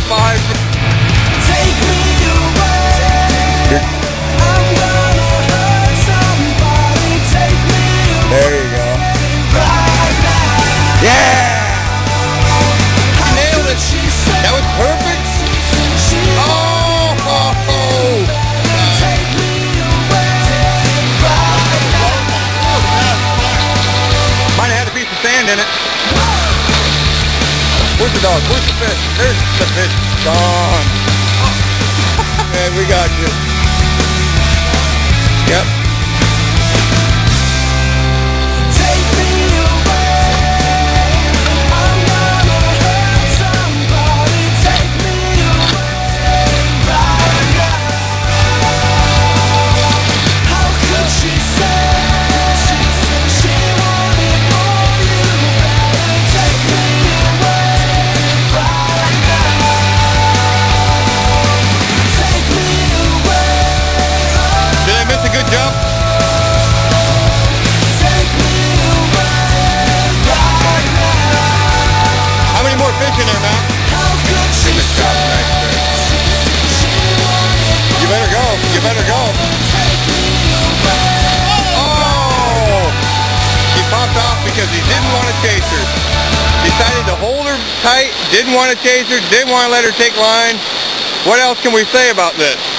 Five. Take me away. I'm gonna hurt somebody. Take me away There you go. right. Yeah! You nailed it. That was perfect. Oh, ho, ho. take me away right Might have had a piece of sand in it. Pusten push the fish, fest, the fish, Dann. Her tight, didn't want to chase her, didn't want to let her take line. What else can we say about this?